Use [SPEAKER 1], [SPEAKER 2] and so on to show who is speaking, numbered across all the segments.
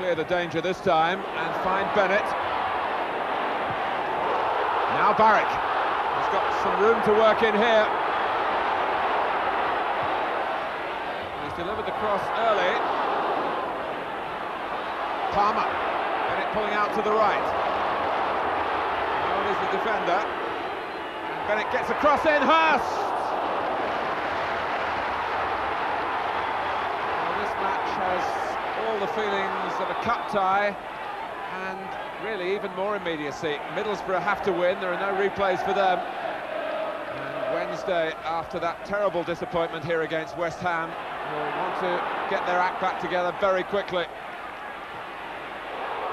[SPEAKER 1] clear the danger this time and find Bennett. Now Barrick has got some room to work in here. He's delivered the cross early. Palmer, Bennett pulling out to the right. Owen is the defender. And Bennett gets a cross in, Hirst! Well, this match has all the feelings of a cup tie and really even more immediacy. Middlesbrough have to win, there are no replays for them. And Wednesday, after that terrible disappointment here against West Ham, will want to get their act back together very quickly.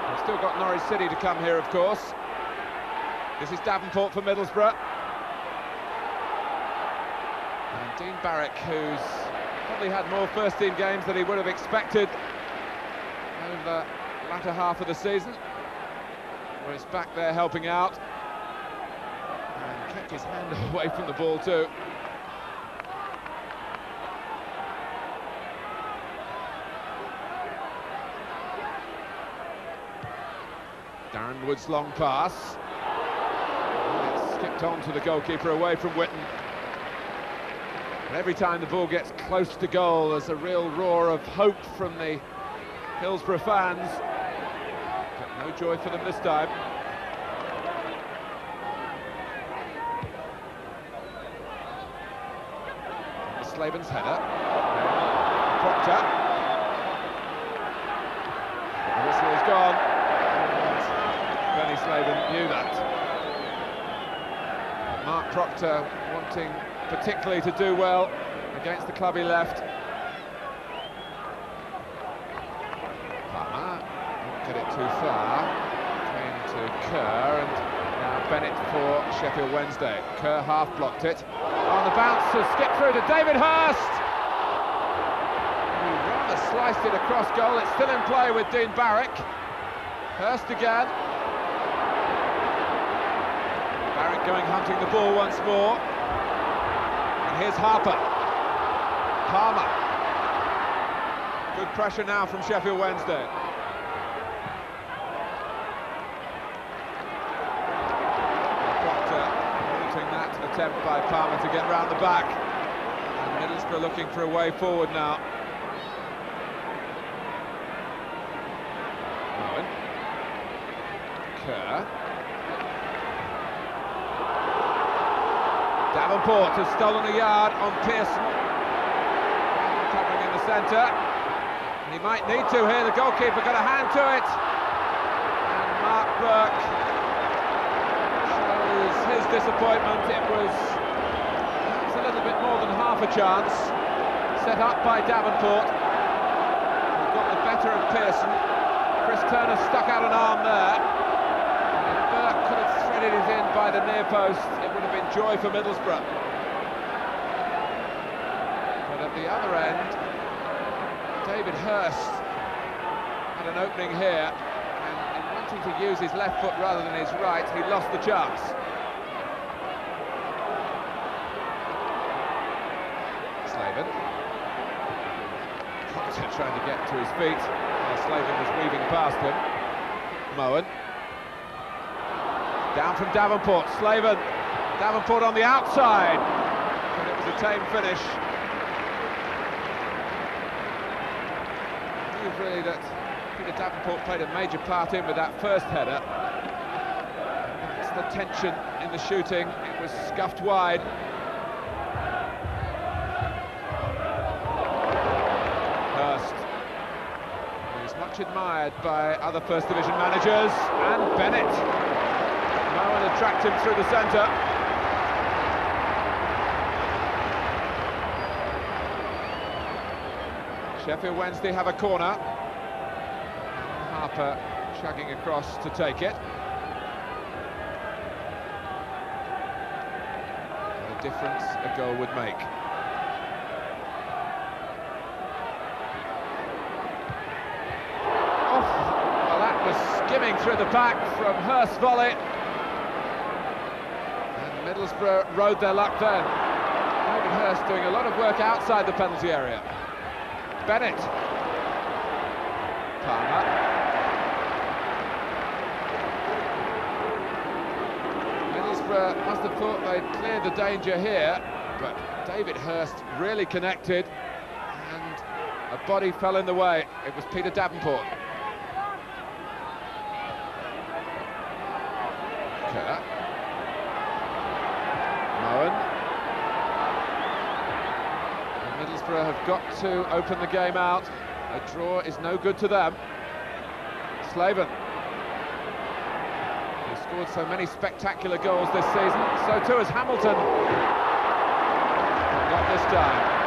[SPEAKER 1] We've still got Norwich City to come here, of course. This is Davenport for Middlesbrough. And Dean Barrick, who's probably had more first-team games than he would have expected over the latter half of the season. Where he's back there helping out. And kept his hand away from the ball too. Darren Wood's long pass. Skipped on to the goalkeeper away from Whitton. And every time the ball gets close to goal, there's a real roar of hope from the Hillsborough fans. No joy for them this time. Slaven's header. Proctor. The whistle is gone. Bernie Slaven knew that. Mark Proctor wanting particularly to do well against the club he left. Palmer didn't get it too far. Came to Kerr and now Bennett for Sheffield Wednesday. Kerr half blocked it. On the bounce to skip through to David Hirst. He rather sliced it across goal. It's still in play with Dean Barrick. Hirst again. Barrick going hunting the ball once more. And here's Harper. Palmer. Good pressure now from Sheffield Wednesday. Proctor halting that attempt by Palmer to get round the back. And Middlesbrough looking for a way forward now. Owen. Kerr. Davenport has stolen a yard on Pearson. Covering in the centre. And he might need to here, the goalkeeper got a hand to it. And Mark Burke his disappointment. It was perhaps a little bit more than half a chance. Set up by Davenport. Who got the better of Pearson. Chris Turner stuck out an arm there. If Burke could have threaded it in by the near post, it would have been joy for Middlesbrough. But at the other end, David Hirst had an opening here, and in wanting to use his left foot rather than his right, he lost the chance. Proctor trying to get to his feet, Slaven was weaving past him. Mohan. Down from Davenport, Slaven. Davenport on the outside. And it was a tame finish. Move really that Peter Davenport played a major part in with that first header. That's the tension in the shooting. It was scuffed wide. Much admired by other First Division managers. And Bennett. Mohan had tracked him through the centre. Sheffield Wednesday have a corner. Harper chugging across to take it. The difference a goal would make. through the back from Hirst volley. And Middlesbrough rode their luck then. David Hirst doing a lot of work outside the penalty area. Bennett. Palmer. Middlesbrough must have thought they'd cleared the danger here, but David Hirst really connected, and a body fell in the way. It was Peter Davenport. Kerr. Mohan. And Middlesbrough have got to open the game out. A draw is no good to them. Slaven. Who scored so many spectacular goals this season. So too has Hamilton. Not this time.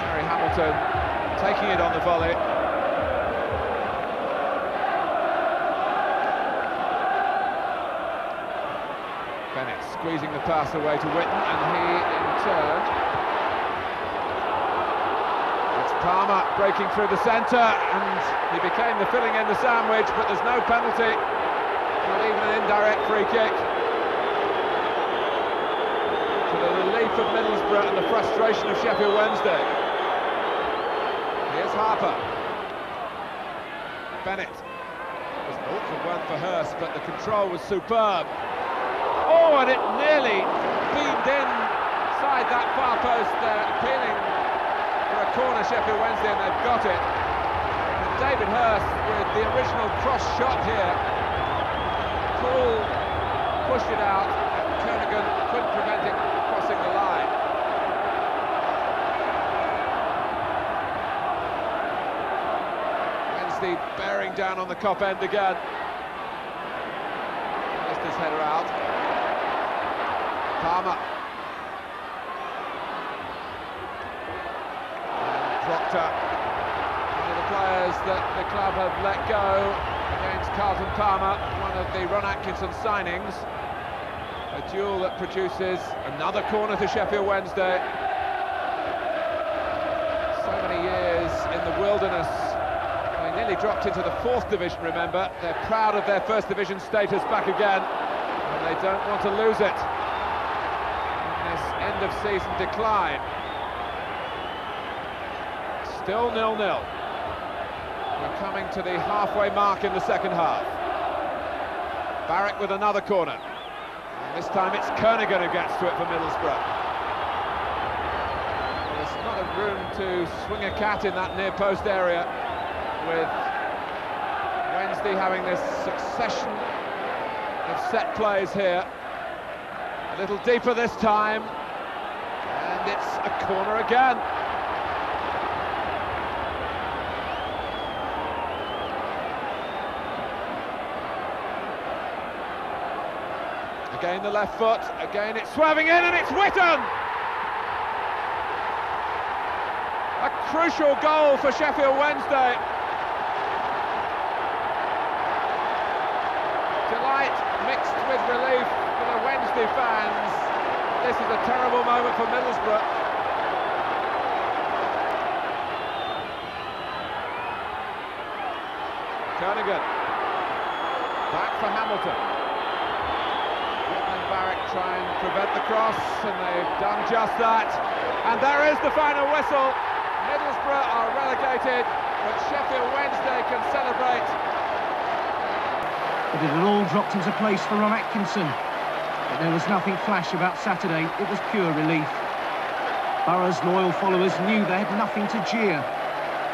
[SPEAKER 1] Gary Hamilton taking it on the volley. Squeezing the pass away to Whitton, and he in turn. It's Palmer breaking through the centre, and he became the filling in the sandwich, but there's no penalty, not even an indirect free kick. To the relief of Middlesbrough and the frustration of Sheffield Wednesday. Here's Harper. Bennett. It was an awkward one for Hirst, but the control was superb. Oh, and it nearly beamed inside that far post. They're appealing for a corner, Sheffield Wednesday, and they've got it. And David Hirst with the original cross shot here. Poole pushed it out, and Kernaghan couldn't prevent it crossing the line. Wednesday bearing down on the Kop end again. Just his header out. Palmer. And Proctor. One of the players that the club have let go against Carlton Palmer, one of the Ron Atkinson signings. A duel that produces another corner to Sheffield Wednesday. So many years in the wilderness. They nearly dropped into the fourth division, remember. They're proud of their first division status back again, and they don't want to lose it end of season decline. Still nil-nil. We're coming to the halfway mark in the second half. Barrick with another corner. And this time it's Kernaghan who gets to it for Middlesbrough. There's not a room to swing a cat in that near post area with Wednesday having this succession of set plays here. A little deeper this time, and it's a corner again. Again the left foot, again it's swerving in and it's Whitton! A crucial goal for Sheffield Wednesday. Delight mixed with relief for the Wednesday fans. This is a terrible moment for Middlesbrough. Kernaghan. Back for Hamilton. Whitman Barrick try and prevent the cross, and they've done just that. And there is the final whistle. Middlesbrough are relegated, but Sheffield Wednesday can celebrate.
[SPEAKER 2] But it had all dropped into place for Ron Atkinson. But there was nothing flash about Saturday, it was pure relief. Borough's loyal followers knew they had nothing to jeer.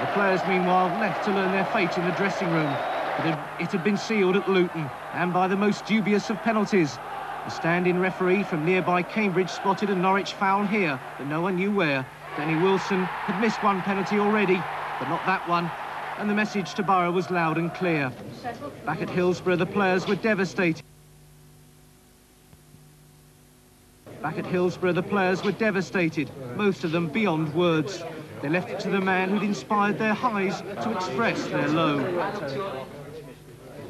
[SPEAKER 2] The players, meanwhile, left to learn their fate in the dressing room. It had, it had been sealed at Luton, and by the most dubious of penalties. The stand-in referee from nearby Cambridge spotted a Norwich foul here, but no one knew where. Danny Wilson had missed one penalty already, but not that one. And the message to Borough was loud and clear. Back at Hillsborough, the players were devastated. Back at Hillsborough, the players were devastated, most of them beyond words. They left it to the man who'd inspired their highs to express their low.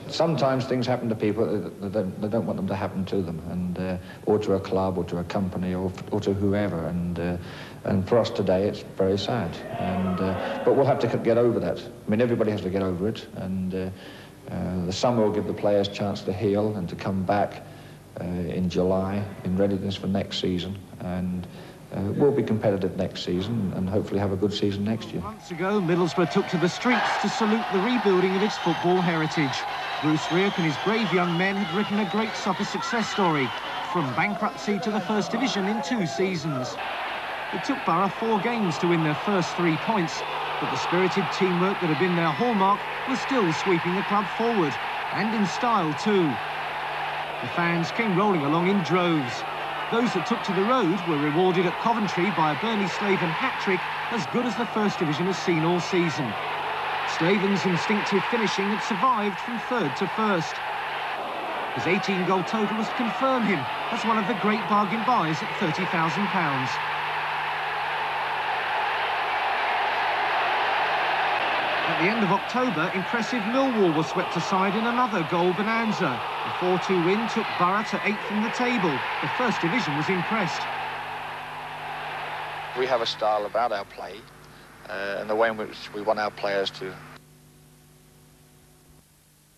[SPEAKER 3] Sometimes things happen to people that they don't, want them to happen to them, and uh, or to a club, or to a company, or, or to whoever. And uh, and for us today, it's very sad. And uh, but we'll have to get over that. I mean, everybody has to get over it. And uh, uh, the summer will give the players chance to heal and to come back in July in readiness for next season. And uh, we'll be competitive next season and hopefully have a good season next year.
[SPEAKER 2] Months ago, Middlesbrough took to the streets to salute the rebuilding of its football heritage. Bruce Rioch and his brave young men had written a great soccer success story, from bankruptcy to the First Division in two seasons. It took Borough four games to win their first three points, but the spirited teamwork that had been their hallmark was still sweeping the club forward, and in style too. The fans came rolling along in droves. Those that took to the road were rewarded at Coventry by a Bernie Slaven hat-trick as good as the First Division has seen all season. Slaven's instinctive finishing had survived from third to first. His 18-goal total was to confirm him as one of the great bargain buys at £30,000. At the end of October, impressive Millwall was swept aside in another goal bonanza. The 4-2 win took Borough to eighth in the table. The First Division was impressed.
[SPEAKER 3] We have a style about our play uh, and the way in which we want our players to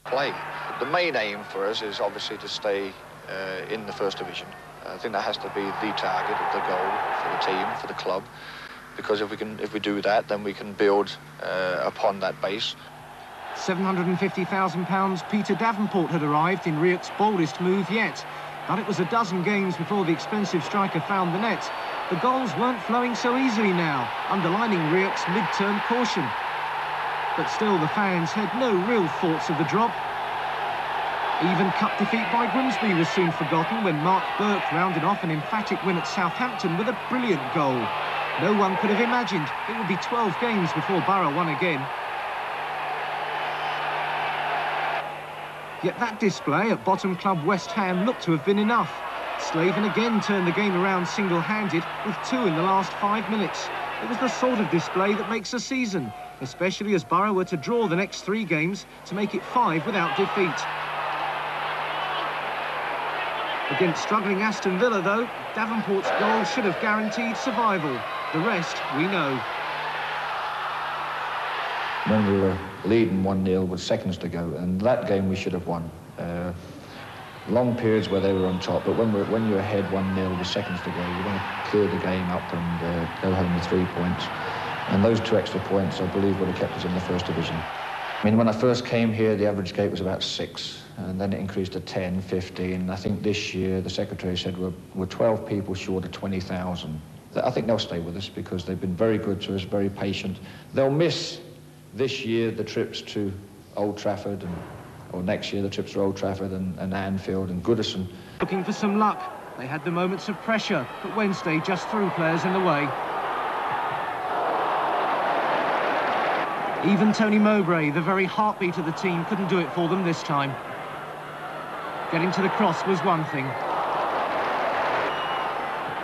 [SPEAKER 3] play. The main aim for us is obviously to stay uh, in the First Division. I think that has to be the target, the goal for the team, for the club because if we can if we do that then we can build uh, upon that base.
[SPEAKER 2] £750,000 Peter Davenport had arrived in Rioch's boldest move yet. But it was a dozen games before the expensive striker found the net. The goals weren't flowing so easily now underlining Rioch's mid-term caution. But still the fans had no real thoughts of the drop. Even cup defeat by Grimsby was soon forgotten when Mark Burke rounded off an emphatic win at Southampton with a brilliant goal no one could have imagined it would be 12 games before Borough won again. Yet that display at bottom club West Ham looked to have been enough. Slaven again turned the game around single-handed with two in the last five minutes. It was the sort of display that makes a season, especially as Borough were to draw the next three games to make it five without defeat. Against struggling Aston Villa, though, Davenport's goal should have guaranteed survival. The rest, we know.
[SPEAKER 3] When we were leading 1-0 with seconds to go, and that game we should have won. Uh, long periods where they were on top, but when, when you're ahead 1-0 with seconds to go, you want to clear the game up and uh, go home with three points. And those two extra points, I believe, would have kept us in the first division. I mean, when I first came here, the average gate was about six and then it increased to 10, 15. I think this year, the Secretary said we're, we're 12 people short of 20,000. I think they'll stay with us because they've been very good to us, very patient. They'll miss this year the trips to Old Trafford, and, or next year the trips to Old Trafford and, and Anfield and Goodison.
[SPEAKER 2] Looking for some luck. They had the moments of pressure, but Wednesday just threw players in the way. Even Tony Mowbray, the very heartbeat of the team, couldn't do it for them this time. Getting to the cross was one thing.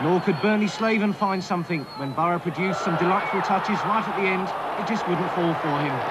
[SPEAKER 2] Nor could Bernie Slaven find something. When Borough produced some delightful touches right at the end, it just wouldn't fall for him.